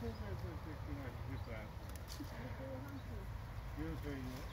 そうそうそうそう、決まり、10分。